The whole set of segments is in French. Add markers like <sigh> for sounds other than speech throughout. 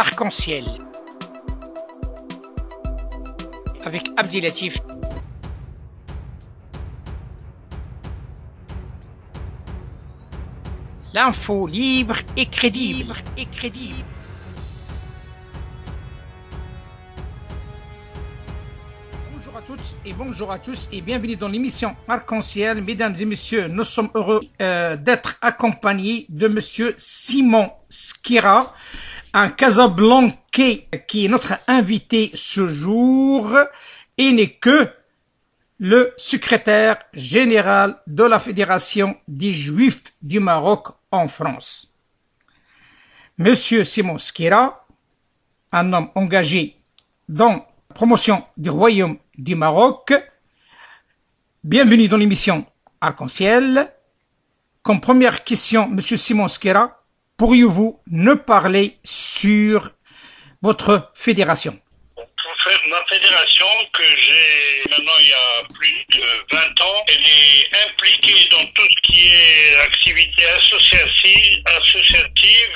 Arc-en-Ciel avec Abdilatif. L'info libre et crédible et crédible. Bonjour à toutes et bonjour à tous et bienvenue dans l'émission Arc-en-Ciel. Mesdames et messieurs, nous sommes heureux euh, d'être accompagnés de monsieur Simon Skira, un Casablancais qui est notre invité ce jour et n'est que le secrétaire général de la Fédération des Juifs du Maroc en France. Monsieur Simon Skira, un homme engagé dans la promotion du Royaume du Maroc, bienvenue dans l'émission Arc-en-Ciel. Comme première question, Monsieur Simon Skira, pourriez-vous nous parler sur votre fédération? Ma fédération, que j'ai maintenant il y a plus de 20 ans, elle est impliquée dans tout ce qui est activité associative, associative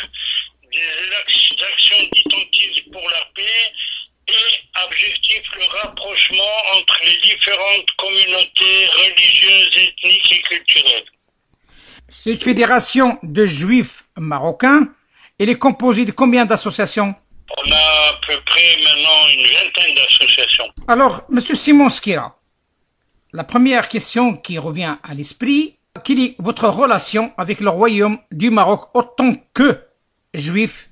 des actions d'identité pour la paix et objectif le rapprochement entre les différentes communautés religieuses, ethniques et culturelles. Cette fédération de juifs marocains, elle est composée de combien d'associations On a à peu près maintenant une vingtaine d'associations. Alors, Monsieur Simon Skira, la première question qui revient à l'esprit, quelle est votre relation avec le royaume du Maroc autant que juif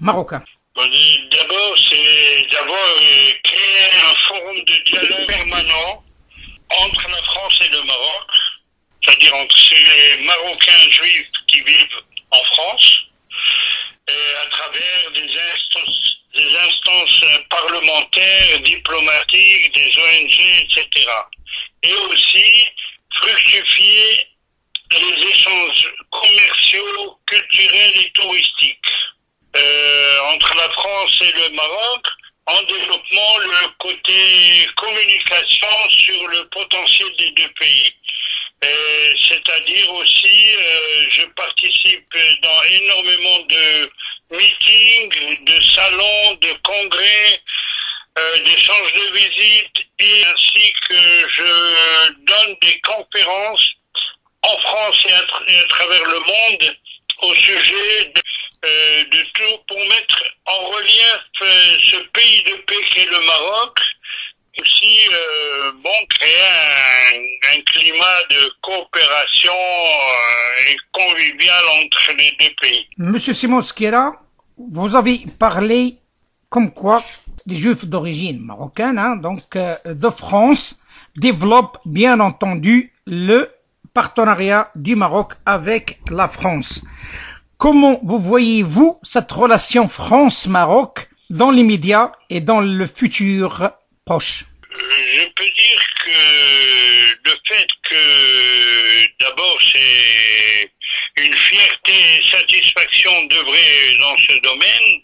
marocain? D'abord, c'est d'abord euh, créer un forum de dialogue permanent entre la France et le Maroc, c'est-à-dire entre ces Marocains juifs qui vivent en France, à travers des instances, des instances parlementaires, diplomatiques, des ONG, etc. Et aussi fructifier les échanges commerciaux, culturels et touristiques euh, entre la France et le Maroc en développant le côté communication sur le potentiel des deux pays. Euh, C'est-à-dire aussi, euh, je participe dans énormément de meetings, de salons, de congrès, euh, d'échanges de visites, et ainsi que je donne des conférences en France et à, tra- et à travers le monde au sujet de, euh, de tout pour mettre en relief euh, ce pays de paix qu'est le Maroc. Aussi, euh, bon, créer un, un climat de coopération euh, et convivial entre les deux pays. Monsieur Simon Skira, vous avez parlé comme quoi les juifs d'origine marocaine, hein, donc euh, de France, développent bien entendu le partenariat du Maroc avec la France. Comment vous voyez-vous cette relation France-Maroc dans l'immédiat et dans le futur proche? Je peux dire que le fait que d'abord c'est une fierté et satisfaction d'œuvrer dans ce domaine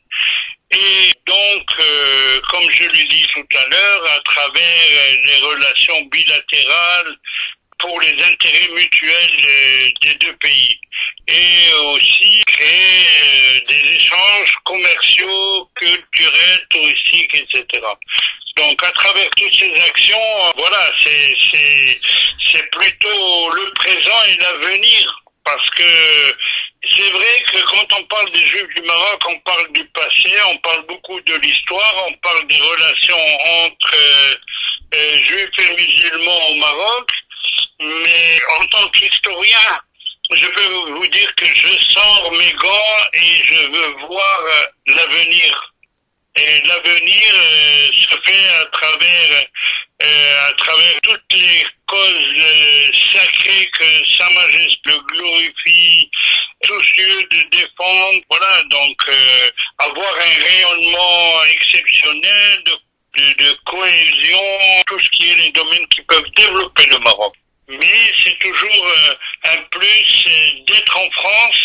et donc euh, comme je l'ai dit tout à l'heure à travers les relations bilatérales pour les intérêts mutuels des deux pays et aussi créer euh, des échanges commerciaux, culturels, touristiques, etc. Donc à travers toutes ces actions, euh, voilà, c'est plutôt le présent et l'avenir parce que c'est vrai que quand on parle des Juifs du Maroc, on parle du passé, on parle beaucoup de l'histoire, on parle des relations entre euh, euh, Juifs et musulmans au Maroc, mais en tant qu'historien, je peux vous dire que je sors mes gants et je veux voir l'avenir. Et l'avenir euh, se fait à travers euh, à travers toutes les causes euh, sacrées que Sa Majesté le glorifie, soucieux de défendre. Voilà, donc euh, avoir un rayonnement exceptionnel de, de, de cohésion, tout ce qui est les domaines qui peuvent développer le Maroc. Mais c'est toujours euh, un plus euh, d'être en France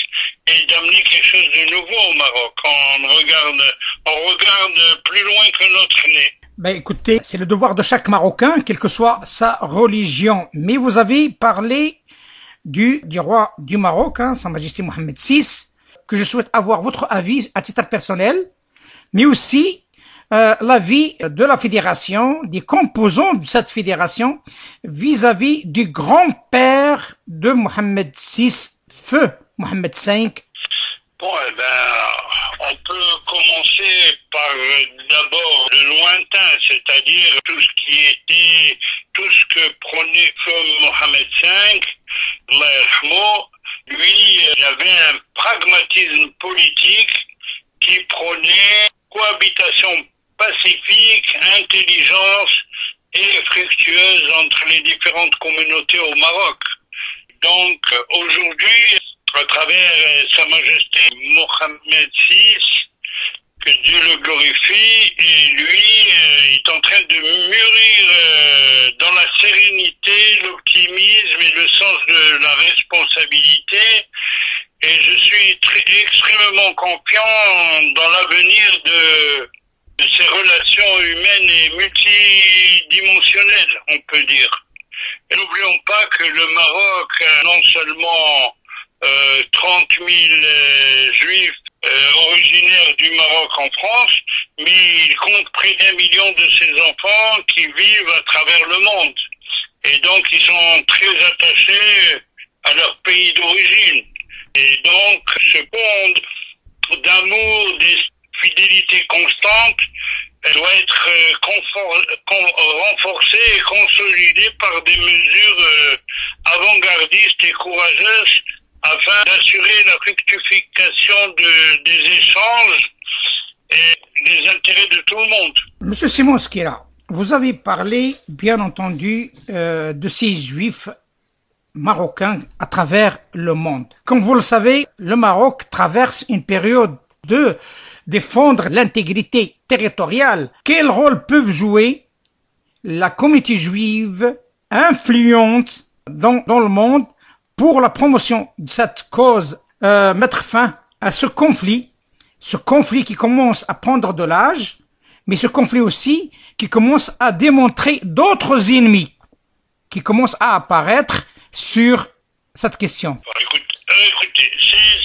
et d'amener quelque chose de nouveau au Maroc. On regarde, on regarde plus loin que notre nez. Ben écoutez, c'est le devoir de chaque Marocain, quelle que soit sa religion. Mais vous avez parlé du, du roi du Maroc, hein, Sa Majesté Mohamed VI, que je souhaite avoir votre avis à titre personnel. mais aussi euh, l'avis de la fédération, des composants de cette fédération vis-à-vis du grand-père de Mohamed VI, feu Mohamed V. Bon, eh ben, on peut commencer par euh, d'abord le lointain, c'est-à-dire tout ce qui était, tout ce que prenait comme Mohamed V, lui, il avait un pragmatisme politique qui prenait cohabitation pacifique, intelligence et fructueuse entre les différentes communautés au Maroc. Donc aujourd'hui, à travers euh, Sa Majesté Mohamed VI, que Dieu le glorifie, et lui euh, est en train de mûrir euh, dans la sérénité, l'optimisme et le sens de la responsabilité. Et je suis extrêmement confiant dans l'avenir de, de ces relations humaines et multidimensionnelles, on peut dire. Et n'oublions pas que le Maroc, a non seulement euh, 30 000 euh, juifs euh, originaires du Maroc en France, mais il compte près d'un million de ces enfants qui vivent à travers le monde. Et donc ils sont très attachés à leur pays d'origine. Et donc ce bond d'amour, des fidélités constantes, elle doit être euh, confort, con, renforcée et consolidée par des mesures euh, avant-gardistes et courageuses afin d'assurer la fructification de, des échanges et des intérêts de tout le monde. Monsieur Skira, vous avez parlé, bien entendu, euh, de ces juifs marocains à travers le monde. Comme vous le savez, le Maroc traverse une période de défendre l'intégrité territoriale. Quel rôle peuvent jouer la communauté juive influente dans, dans le monde pour la promotion de cette cause, euh, mettre fin à ce conflit, ce conflit qui commence à prendre de l'âge, mais ce conflit aussi qui commence à démontrer d'autres ennemis qui commencent à apparaître sur cette question. Euh, écoutez,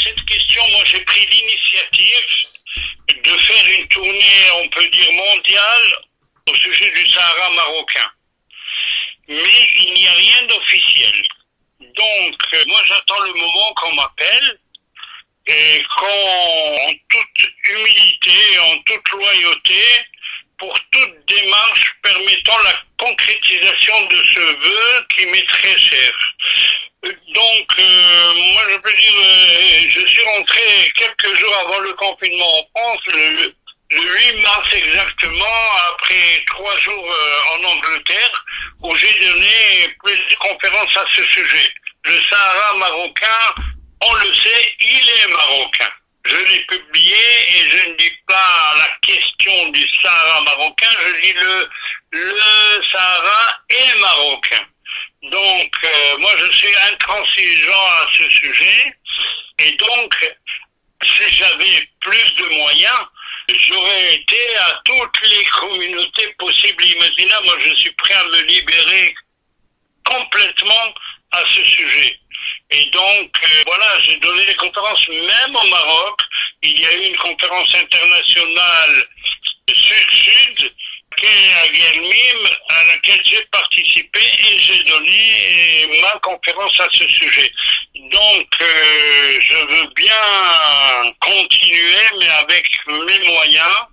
cette question, moi j'ai pris l'initiative de faire une tournée, on peut dire mondiale, au sujet du Sahara marocain. Mais il n'y a rien d'officiel. Donc, euh, moi, j'attends le moment qu'on m'appelle et qu'on, en toute humilité, en toute loyauté, pour toute démarche permettant la concrétisation de ce vœu qui m'est très cher. Donc, euh, moi, je peux dire, euh, je suis rentré quelques jours avant le confinement en France, le, le 8 mars exactement, après trois jours euh, en Angleterre, où j'ai donné plusieurs conférences à ce sujet. Le Sahara marocain, on le sait, il est marocain. Je l'ai publié et je ne dis pas la question du Sahara marocain, je dis le, le Sahara est marocain. Donc, euh, moi, je suis intransigeant à ce sujet. Et donc, si j'avais plus de moyens, j'aurais été à toutes les communautés possibles et imaginables. Moi, je suis prêt à me libérer complètement à ce sujet. Et donc, euh, voilà, j'ai donné des conférences même au Maroc. Il y a eu une conférence internationale Sud-Sud qui est à Guelmim, à laquelle j'ai participé et j'ai donné ma conférence à ce sujet. Donc, euh, je veux bien continuer, mais avec mes moyens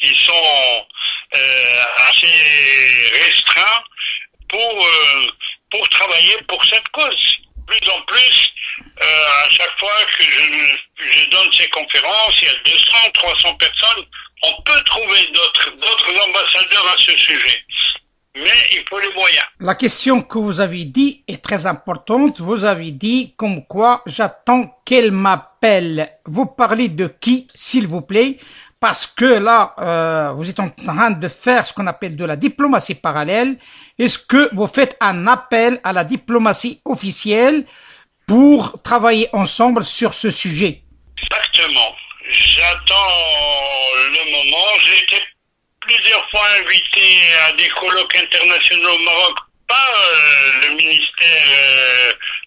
qui sont euh, assez restreints pour, euh, pour travailler pour cette cause. Plus en plus, euh, à chaque fois que je, je donne ces conférences, il y a 200, 300 personnes, on peut trouver d'autres, d'autres ambassadeurs à ce sujet. Mais il faut les moyens. La question que vous avez dit est très importante. Vous avez dit comme quoi j'attends qu'elle m'appelle. Vous parlez de qui, s'il vous plaît? Parce que là, euh, vous êtes en train de faire ce qu'on appelle de la diplomatie parallèle. Est-ce que vous faites un appel à la diplomatie officielle pour travailler ensemble sur ce sujet? Exactement. J'attends le moment. J'ai été plusieurs fois invité à des colloques internationaux au Maroc pas euh, le ministère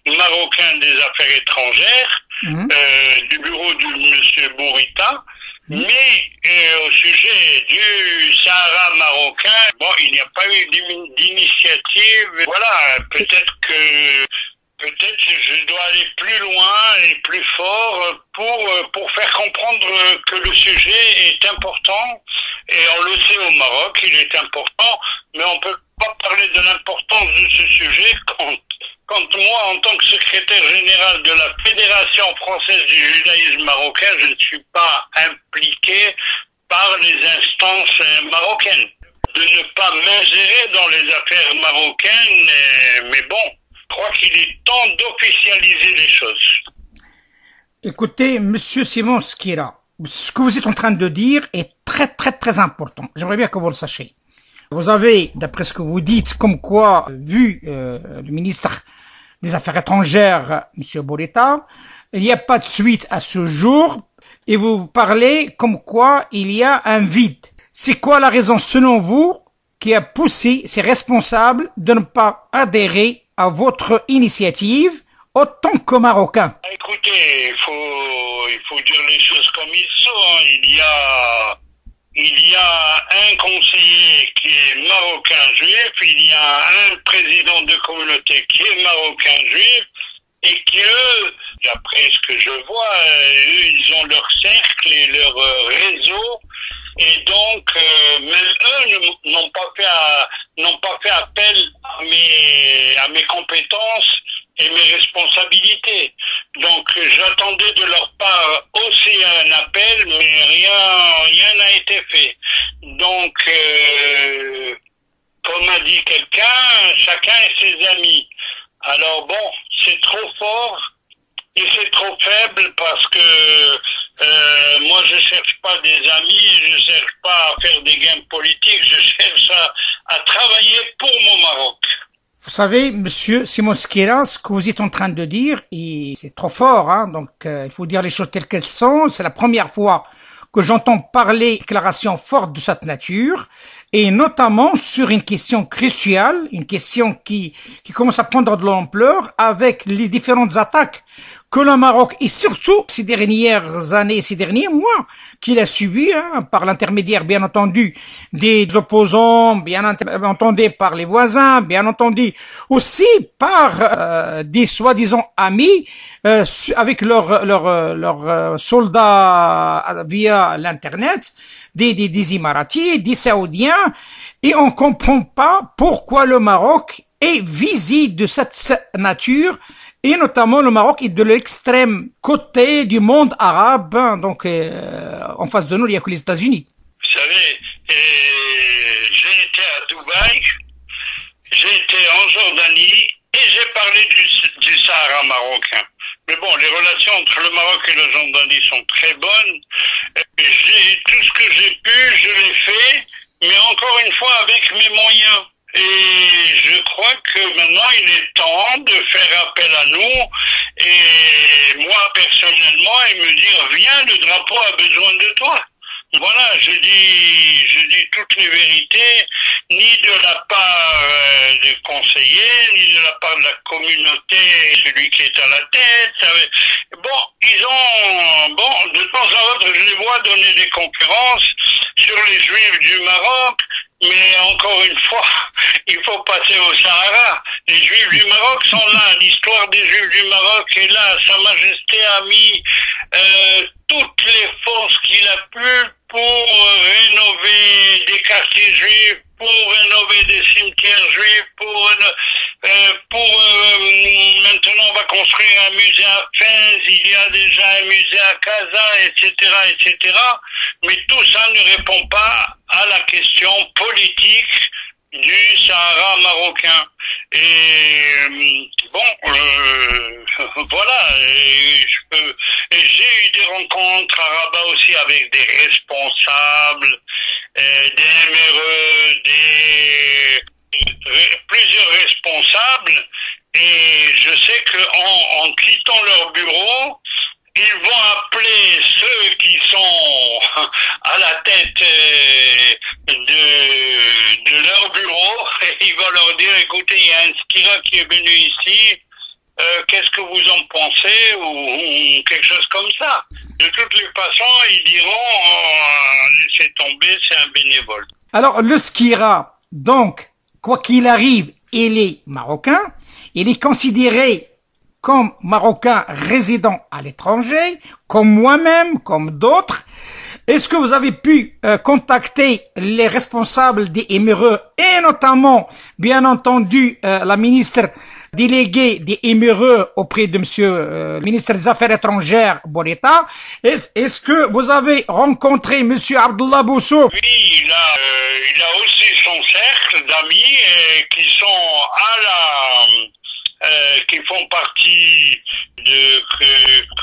euh, marocain des Affaires étrangères, mmh. du bureau du monsieur Bourita, mhm. mais euh, au sujet du Sahara marocain, bon, il n'y a pas eu d'initiative. Voilà, peut-être que peut-être je dois aller plus loin et plus fort pour pour faire comprendre que le sujet est important et on le sait au Maroc, il est important, mais on peut pas parler de l'importance de ce sujet quand quand moi, en tant que secrétaire général de la Fédération française du judaïsme marocain, je ne suis pas impliqué par les instances marocaines. De ne pas m'ingérer dans les affaires marocaines, mais bon, je crois qu'il est temps d'officialiser les choses. Écoutez, Monsieur Simon Skira, ce que vous êtes en train de dire est très très très important. J'aimerais bien que vous le sachiez. Vous avez, d'après ce que vous dites, comme quoi, vu euh, le ministre des Affaires étrangères, M. Boretta. Il n'y a pas de suite à ce jour et vous parlez comme quoi il y a un vide. C'est quoi la raison selon vous qui a poussé ces responsables de ne pas adhérer à votre initiative autant que Marocains Écoutez, il faut, il faut dire les choses comme ils sont. Hein. Il y a il y a un conseiller qui est marocain juif, il y a un président de communauté qui est marocain juif, et qui eux, d'après ce que je vois, eux, ils ont leur cercle et leur euh, réseau, et donc euh, même eux n'ont pas fait n'ont pas fait appel à mes compétences et mes responsabilités. Donc j'attendais de leur part aussi un appel, mais rien rien n'a été fait. Donc euh, comme a dit quelqu'un, chacun est ses amis. Alors bon, c'est trop fort et c'est trop faible parce que euh, moi je cherche pas des amis, je cherche pas à faire des gains politiques, je cherche à travailler pour mon Maroc. Vous savez, Monsieur Simon Skira, ce que vous êtes en train de dire, c'est trop fort, hein, donc euh, il faut dire les choses telles qu'elles sont. C'est la première fois que j'entends parler de déclarations fortes de cette nature, et notamment sur une question cruciale, une question qui commence à prendre de l'ampleur avec les différentes attaques que le Maroc, et surtout ces dernières années, ces derniers mois, qu'il a subi, hein, par l'intermédiaire, bien entendu, des opposants, bien entendu par les voisins, bien entendu aussi par euh, des soi-disant amis, euh, avec leurs leur, euh, soldats via l'Internet, des, des, des des Saoudiens, et on comprend pas pourquoi le Maroc est visé de cette nature et notamment le Maroc est de l'extrême côté du monde arabe, hein, donc euh, en face de nous, il n'y a que les États-Unis. Vous savez, j'ai été à Dubaï, j'ai été en Jordanie et j'ai parlé du, du, Sahara marocain. Mais bon, les relations entre le Maroc et la Jordanie sont très bonnes. Tout ce que j'ai pu, je l'ai fait, mais encore une fois avec mes moyens. Et je crois que maintenant il est temps de faire appel à nous et moi personnellement et me dire viens le drapeau a besoin de toi. Voilà, je dis, je dis toutes les vérités, ni de la part euh, des conseillers, ni de la part de la communauté, celui qui est à la tête. Bon, ils ont, bon, de temps en temps, je les vois donner des conférences sur les juifs du Maroc, mais encore une fois, il faut passer au Sahara. Les Juifs du Maroc sont là. L'histoire des Juifs du Maroc est là. Sa Majesté a mis euh, toutes les forces qu'il a pu pour rénover des quartiers juifs, pour rénover des cimetières juifs, pour euh, pour euh, maintenant on va construire un musée à Fès, il y a déjà un musée à Casa, etc., etc. Mais tout ça ne répond pas à la question politique du Sahara marocain. Et euh, bon, euh, <laughs> voilà, j'ai eu des rencontres à Rabat aussi avec des responsables, euh, des des plusieurs responsables, et je sais qu'en en quittant leur bureau, ils vont appeler ceux qui sont <laughs> à la tête euh, de, leur bureau. Et <laughs> ils vont leur dire écoutez, il y a un skira qui est venu ici, euh, qu'est-ce que vous en pensez ou, quelque chose comme ça. De toutes les façons, ils diront oh, laissez tomber, c'est un bénévole. Alors le skira, donc, quoi qu'il arrive, il est marocain. il est considéré comme Marocain résident à l'étranger, comme moi-même, comme d'autres. Est-ce que vous avez pu euh, contacter les responsables des MRE et notamment, bien entendu, euh, la ministre déléguée des MRE auprès de Monsieur euh, ministre des Affaires étrangères, Boleta Est-ce que vous avez rencontré Monsieur Abdullah Bousso? Oui, il a, il a aussi son cercle d'amis qui sont à la euh, qui font partie de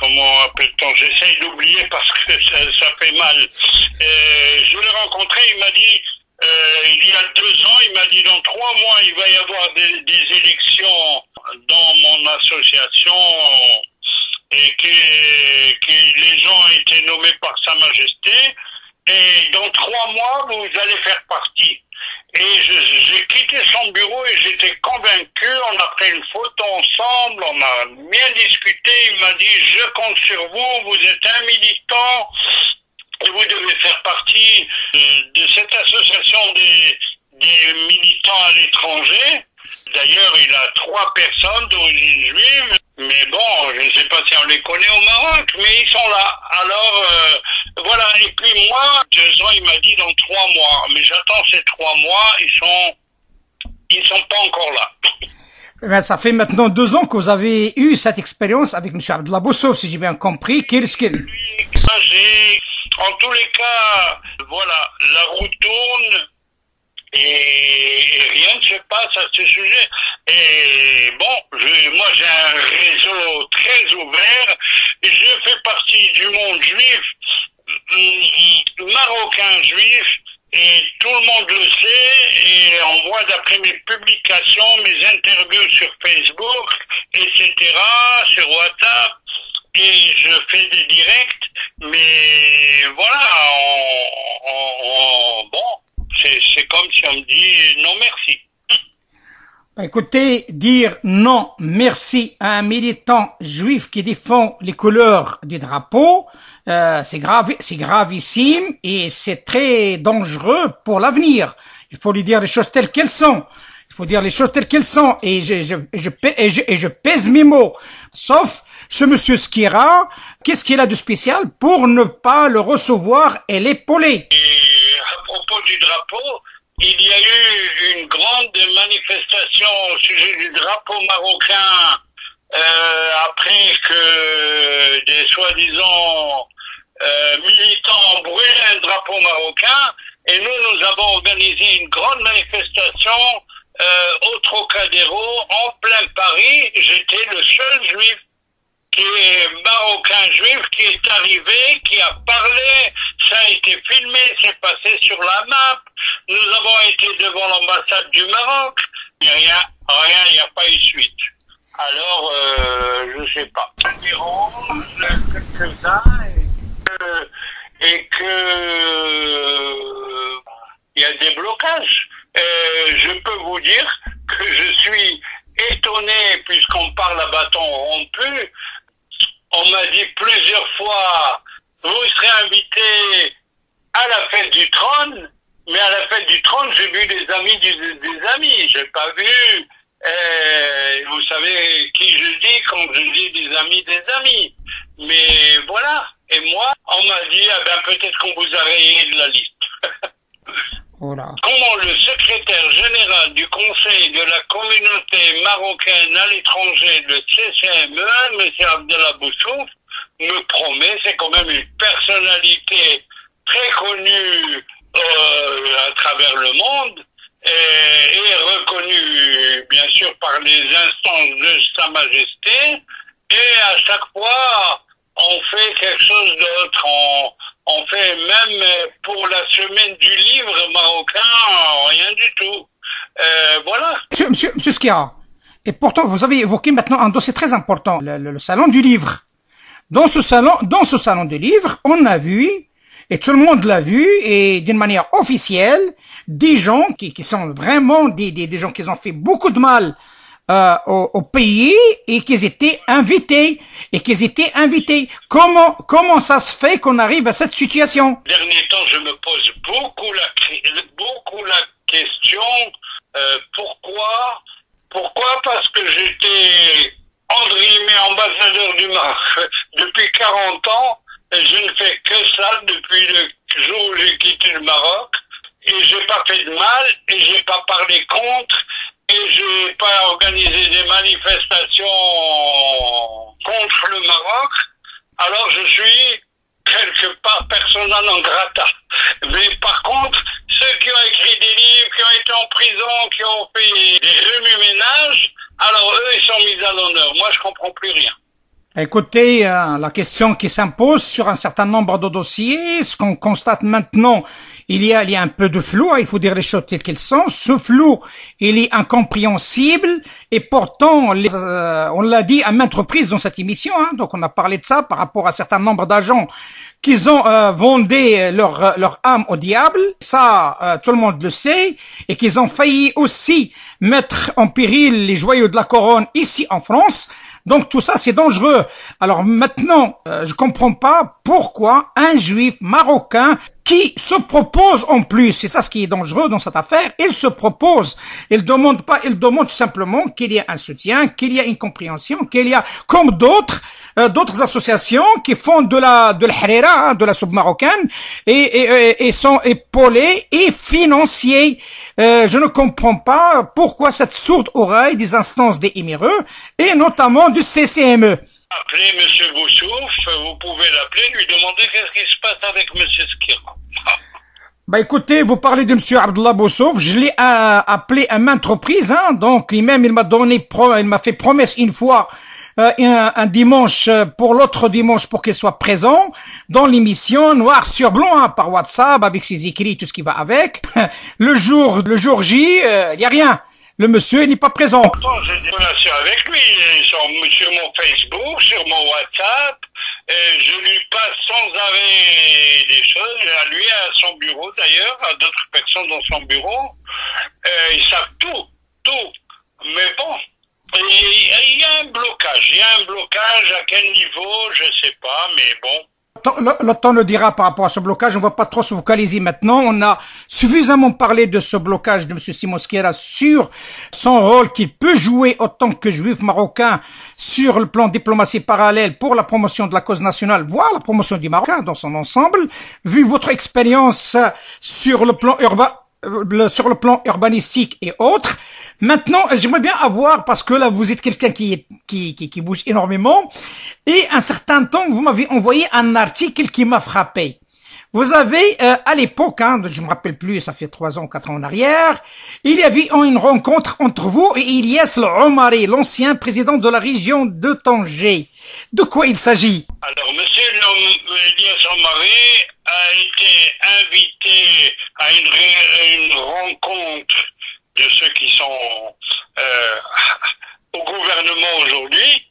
comment appelle-t-on J'essaye d'oublier parce que ça, ça fait mal. Euh, je l'ai rencontré, il m'a dit euh, il y a deux ans, il m'a dit dans trois mois il va y avoir des, élections dans mon association. Et que, les gens été nommés par Sa Majesté. Et dans trois mois vous allez faire partie. Et j'ai quitté son bureau et j'étais convaincu, on a pris une photo ensemble, on a bien discuté, il m'a dit je compte sur vous, vous êtes un militant et vous devez faire partie de, cette association des, des militants à l'étranger. D'ailleurs, il a trois personnes d'origine juive, mais bon, je ne sais pas si on les connaît au Maroc, mais ils sont là. Alors, euh, voilà. Et puis moi, deux ans, il m'a dit dans trois mois, mais j'attends ces trois mois, ils sont, ils sont pas encore là. Ben, ça fait maintenant deux ans que vous avez eu cette expérience avec M. Abdullah Boussov, si j'ai bien compris. Qu'est-ce qu'il... En tous les cas, voilà, la route tourne et rien ne se passe à ce sujet. Et bon, je, moi j'ai un réseau très ouvert. Je fais partie du monde juif, mm, marocain juif, et tout le monde le sait, et on voit d'après mes publications, mes interviews sur Facebook, etc., sur WhatsApp, et je fais des directs, mais voilà, on, bon, c'est comme si on me dit non merci. Dire non merci à un militant juif qui défend les couleurs du drapeau, euh, c'est grave, c'est gravissime et c'est très dangereux pour l'avenir. Il faut lui dire les choses telles qu'elles sont. Il faut dire les choses telles qu'elles sont et je, je, je, et je, et je pèse mes mots. Sauf ce monsieur Skira, qu'est-ce qu'il a de spécial pour ne pas le recevoir et l'épauler? À propos du drapeau, il y a eu une grande manifestation au sujet du drapeau marocain euh, après que des soi-disant euh, militants brûlé un drapeau marocain et nous, nous avons organisé une grande manifestation euh, au Trocadéro en plein Paris. J'étais le seul juif qui est marocain juif qui est arrivé, qui a parlé, ça a été filmé, c'est passé sur la map. Nous avons été devant l'ambassade du Maroc. A rien, rien, il n'y a pas eu suite. Alors, euh, je sais pas. Et que il y a des blocages. Euh, je peux vous dire que je suis étonné puisqu'on parle à bâton rompu. On m'a dit plusieurs fois, vous serez invité à la fête du trône, mais à la fête du trône, j'ai vu des amis des, des amis. J'ai pas vu, euh, vous savez qui je dis quand je dis des amis des amis. Mais voilà. Et moi, on m'a dit, ah ben, peut-être qu'on vous a rayé de la liste. <laughs> Comment le secrétaire général du Conseil de la communauté marocaine à l'étranger, le CCME, M. Boussouf, me promet, c'est quand même une personnalité très connue euh, à travers le monde et, et reconnue bien sûr par les instances de Sa Majesté et à chaque fois on fait quelque chose d'autre. On, on fait même pour la semaine du livre marocain, rien du tout. Euh, voilà. Monsieur, monsieur, Skia, et pourtant vous avez évoqué maintenant un dossier très important, le, salon du livre. Dans ce salon, dans ce salon du livre, on a vu, et tout le monde l'a vu, et d'une manière officielle, des gens qui, qui sont vraiment des, des, des gens qui ont fait beaucoup de mal euh, au, au, pays et qu'ils étaient invités et qu'ils étaient invités. Comment comment ça se fait qu'on arrive à cette situation? Dernier temps, je me pose beaucoup la beaucoup la question euh, pourquoi Pourquoi Parce que j'étais, entre guillemets, ambassadeur du Maroc <laughs> depuis 40 ans, et je ne fais que ça depuis le jour où j'ai quitté le Maroc, et j'ai pas fait de mal, et j'ai pas parlé contre, et j'ai pas organisé des manifestations contre le Maroc, alors je suis quelque part persona non grata. Mais par contre, ceux qui ont écrit des livres, qui ont été en prison, qui ont fait des remue-ménages, alors eux, ils sont mis à l'honneur. Moi, je comprends plus rien. Écoutez, euh, la question qui s'impose sur un certain nombre de dossiers, ce qu'on constate maintenant, il y a, il y a un peu de flou, hein, il faut dire les choses telles qu'elles sont. Ce flou, il est incompréhensible et pourtant, les, euh, on l'a dit à maintes reprises dans cette émission, hein, donc on a parlé de ça par rapport à un certain nombre d'agents qu'ils ont euh, vendu leur, leur âme au diable, ça euh, tout le monde le sait, et qu'ils ont failli aussi mettre en péril les joyaux de la couronne ici en France. Donc tout ça c'est dangereux. Alors maintenant, euh, je comprends pas pourquoi un juif marocain qui se propose en plus, c'est ça ce qui est dangereux dans cette affaire, il se propose, il demande pas, il demande simplement qu'il y ait un soutien, qu'il y ait une compréhension, qu'il y a comme d'autres euh, d'autres associations qui font de la de l'harira, hein, de la soupe marocaine, et, et, et, sont épaulées et financiers. Euh, je ne comprends pas pourquoi cette sourde oreille des instances des émireux et notamment du CCME. Appelez M. Boussouf, vous pouvez l'appeler, lui demander qu'est-ce qui se passe avec M. Skira. <laughs> Bah écoutez, vous parlez de Monsieur Abdullah Boussouf, je l'ai euh, appelé à maintes reprises, hein, donc lui-même il m'a donné, il m'a fait promesse une fois euh, un, dimanche euh, pour l'autre dimanche pour qu'il soit présent dans l'émission noir sur blanc hein, par WhatsApp avec ses écrits tout ce qui va avec. <laughs> le jour le jour J, il euh, y a rien. Le monsieur n'est pas présent. J'ai des relations avec lui sur, sur, mon Facebook, sur mon WhatsApp. Et je lui passe sans arrêt des choses, à lui, à son bureau d'ailleurs, à d'autres personnes dans son bureau. ils savent tout, tout. Mais bon, il y a un blocage. Il y a un blocage. À quel niveau, je sais pas, mais bon. Le, le dira par rapport à ce blocage. On va pas trop se focaliser maintenant. On a suffisamment parlé de ce blocage de M. Simon sur son rôle qu'il peut jouer en tant que juif marocain sur le plan diplomatie parallèle pour la promotion de la cause nationale, voire la promotion du Marocain dans son ensemble. Vu votre expérience sur le plan urbain, euh, sur le plan urbanistique et autres. Maintenant, j'aimerais bien avoir, parce que là, vous êtes quelqu'un qui, qui, qui, qui, bouge énormément, et un certain temps, vous m'avez envoyé un article qui m'a frappé. Vous avez, euh, à l'époque, hein, je me rappelle plus, ça fait trois ans, quatre ans en arrière, il y avait une rencontre entre vous et Ilyes Omari, l'ancien président de la région de Tanger. De quoi il s'agit? Alors, monsieur Ilyes Omari a été invité à une, une rencontre de ceux qui sont euh, <laughs> au gouvernement aujourd'hui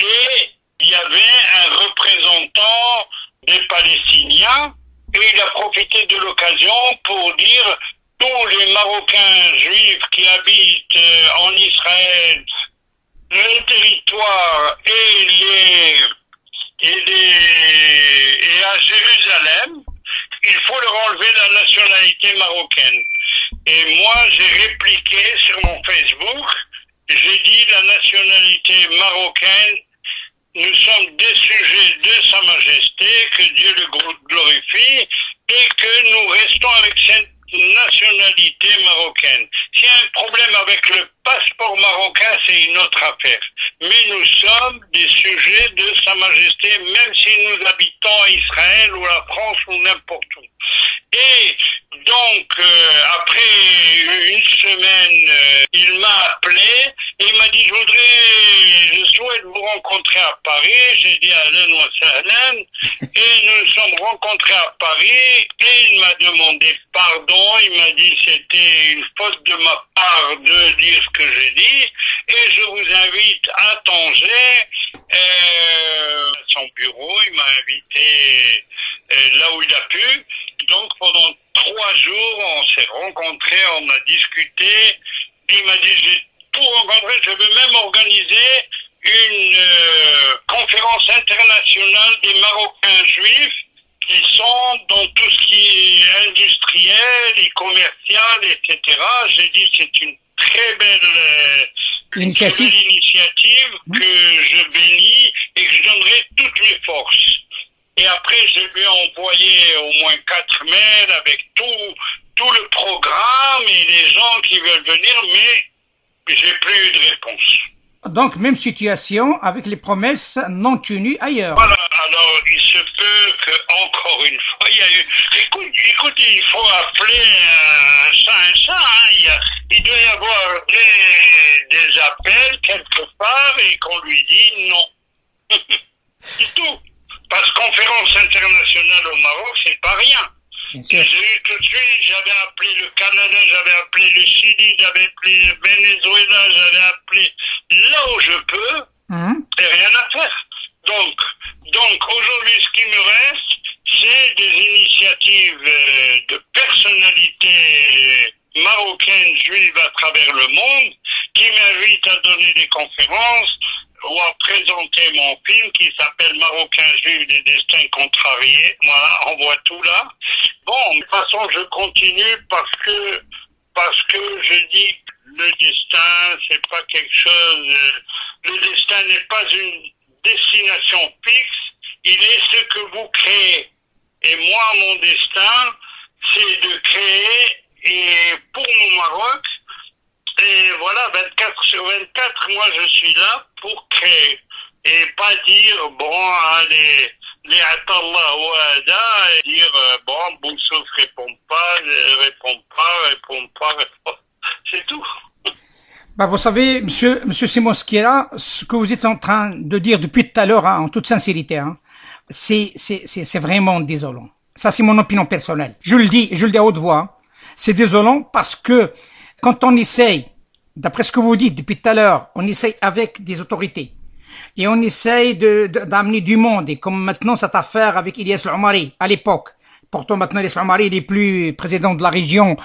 et il y avait un représentant des Palestiniens et il a profité de l'occasion pour dire tous les Marocains juifs qui habitent euh, en Israël, le territoire et les et, les, et à Jérusalem, il faut leur enlever la nationalité marocaine. Et moi, j'ai répliqué sur mon Facebook, j'ai dit la nationalité marocaine, nous sommes des sujets de Sa Majesté, que Dieu le glorifie, et que nous restons avec cette nationalité marocaine. S'il y a un problème avec le passeport marocain, c'est une autre affaire. Mais nous sommes des sujets de Sa Majesté, même si nous habitons Israël ou la France ou n'importe où. Et donc, euh, après une semaine, euh, il m'a appelé et il m'a dit, je voudrais, je souhaite vous rencontrer à Paris. J'ai dit, Alain wa sahlan. Et nous nous sommes rencontrés à Paris et il m'a demandé pardon. Il m'a dit, c'était une faute de ma part de dire ce que j'ai dit. Et je vous invite à Tanger, euh, son bureau. Il m'a invité euh, là où il a pu. Donc pendant trois jours, on s'est rencontrés, on a discuté. Il m'a dit, j'ai tout rencontré, je veux même organiser une euh, conférence internationale des Marocains juifs qui sont dans tout ce qui est industriel et commercial, etc. J'ai dit c'est une très belle, euh, Initiative. belle initiative que je bénis et que je donnerai toutes mes forces. Et après, je lui ai envoyé au moins quatre mails avec tout, tout le programme et les gens qui veulent venir, mais j'ai plus eu de réponse. Donc, même situation avec les promesses non tenues ailleurs. Voilà, alors il se peut que encore une fois, il y a eu. Écoute, écoute il faut appeler un chat un chat. Hein. Il, y a- il doit y avoir des, des appels quelque part et qu'on lui dit non. <laughs> C'est tout. Parce que conférence internationale au Maroc, c'est pas rien. J'ai eu tout de suite, j'avais appelé le Canada, j'avais appelé le Chili, j'avais appelé le Venezuela, j'avais appelé là où je peux Hum. et rien à faire. Donc, donc aujourd'hui, ce qui me reste, c'est des initiatives euh, de personnalités marocaines juives à travers le monde qui m'invitent à donner des conférences ou à présenter mon film qui s'appelle Marocains juifs des destins contrariés. Voilà, on voit tout là. Bon, de toute façon, je continue parce que parce que je dis que le destin, c'est pas quelque chose. euh, le destin n'est pas une destination fixe. Il est ce que vous créez. Et moi, mon destin, c'est de créer et pour mon Maroc. Et voilà, 24 sur 24, moi, je suis là pour créer. Et pas dire, bon, allez, les atallah ou ada, et dire, euh, bon, Boussouf répond pas, euh, répond pas, répond pas, répond C'est tout. Bah, vous savez, monsieur, monsieur Simon Skira, ce que vous êtes en train de dire depuis tout à l'heure, hein, en toute sincérité, hein, c'est, c'est, c'est, vraiment désolant. Ça, c'est mon opinion personnelle. Je le dis, je le dis à haute voix. C'est désolant parce que quand on essaye, d'après ce que vous dites depuis tout à l'heure, on essaye avec des autorités et on essaye de, d'amener du monde. Et comme maintenant cette affaire avec Ilyas Omari à l'époque, pourtant maintenant Ilyas Omari il est plus président de la région.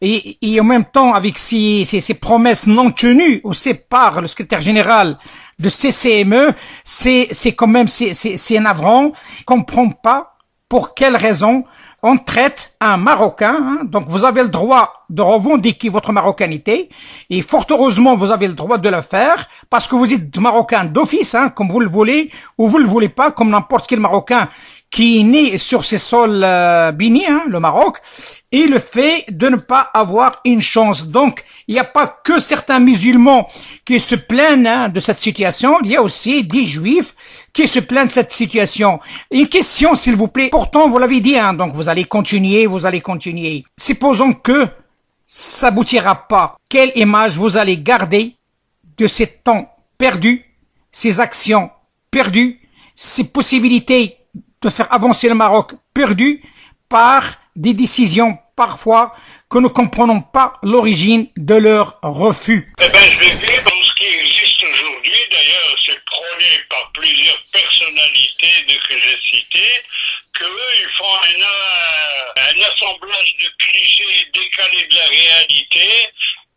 Et, et en même temps avec ces, ces, ces promesses non tenues aussi par le secrétaire général de CCME, c'est, c'est quand même c'est, c'est, c'est navrant. Je comprends pas pour quelle raison on traite un Marocain. hein. donc vous avez le droit de revendiquer votre marocanité et fort heureusement vous avez le droit de le faire parce que vous êtes Marocain d'office, hein, comme vous le voulez ou vous le voulez pas, comme n'importe quel Marocain qui est né sur ces sols euh, bénis, hein, le Maroc, et le fait de ne pas avoir une chance. Donc, il n'y a pas que certains musulmans qui se plaignent hein, de cette situation, il y a aussi des juifs qui se plaignent de cette situation. Une question, s'il vous plaît. Pourtant, vous l'avez dit, hein, donc vous allez continuer, vous allez continuer. Supposons que ça aboutira pas. Quelle image vous allez garder de ces temps perdus, ces actions perdues, ces possibilités de faire avancer le Maroc perdues par des décisions parfois que nous comprenons pas l'origine de leur refus. Eh ben, je vais vivre ce qui existe aujourd'hui. D'ailleurs, c'est prôné par plusieurs personnalités de, que j'ai citées, que eux, ils font euh, un assemblage de clichés décalés de la réalité.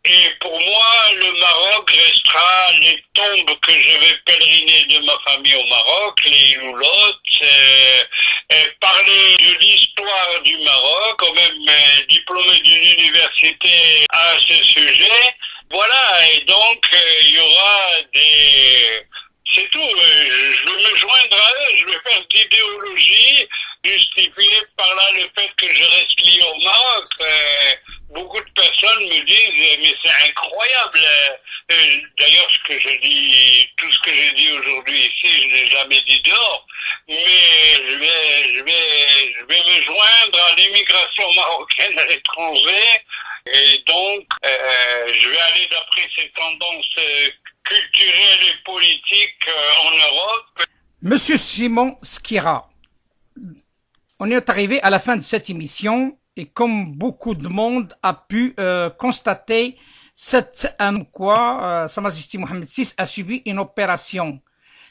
Et pour moi, le Maroc restera les tombes que je vais pèleriner de ma famille au Maroc, les loulottes, euh, euh, parler de l'histoire du Maroc, ou même euh, diplômé d'une université à ce sujet. Voilà, et donc euh, il y aura des... C'est tout, euh, je vais me joindre à eux, je vais faire de l'idéologie, justifier par là le fait que je reste lié au Maroc. Beaucoup de personnes me disent, euh, mais c'est incroyable. euh, euh, D'ailleurs, ce que je dis, tout ce que j'ai dit aujourd'hui ici, je n'ai jamais dit dehors. Mais je vais, je vais, je vais me joindre à l'immigration marocaine à l'étranger. Et donc, je vais aller d'après ces tendances culturelles et politiques en Europe. Monsieur Simon Skira, on est arrivé à la fin de cette émission et comme beaucoup de monde a pu euh, constater, cette année quoi, euh, Sa Majesté Mohamed VI a subi une opération.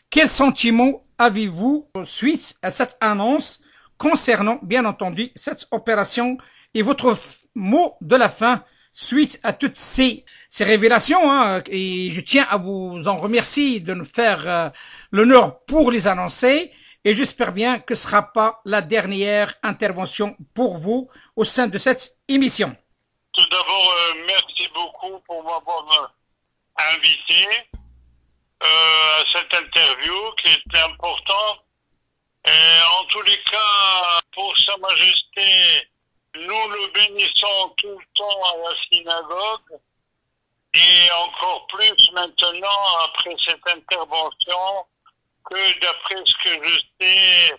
Quel sentiment avez-vous suite à cette annonce concernant, bien entendu, cette opération et votre mot de la fin suite à toutes ces, ces révélations hein, Et je tiens à vous en remercier de nous faire euh, l'honneur pour les annoncer et j'espère bien que ce sera pas la dernière intervention pour vous au sein de cette émission. Tout d'abord, euh, merci beaucoup pour m'avoir invité euh, à cette interview qui était importante. En tous les cas, pour Sa Majesté, nous le bénissons tout le temps à la synagogue et encore plus maintenant après cette intervention que d'après ce que je sais,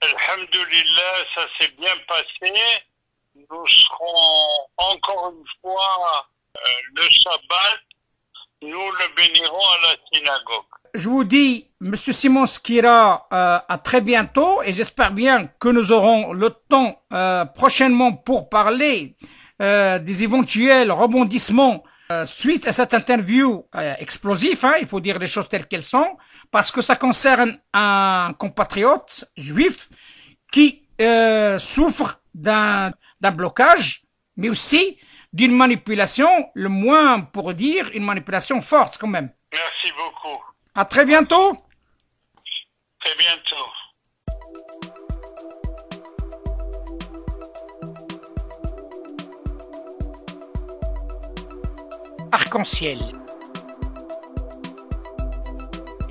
Alhamdulillah, ça s'est bien passé. Nous serons encore une fois euh, le sabbat, nous le bénirons à la synagogue. Je vous dis, Monsieur Simon Skira, euh, à très bientôt et j'espère bien que nous aurons le temps euh, prochainement pour parler euh, des éventuels rebondissements euh, suite à cette interview euh, explosive, hein, il faut dire les choses telles qu'elles sont, parce que ça concerne un compatriote juif qui euh, souffre d'un d'un blocage, mais aussi d'une manipulation, le moins pour dire une manipulation forte quand même. Merci beaucoup. À très bientôt. Très bientôt. Arc-en-ciel.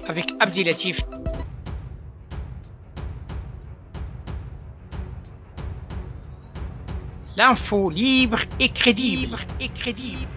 Avec Abdilatif. L'info libre et crédible. Et crédible.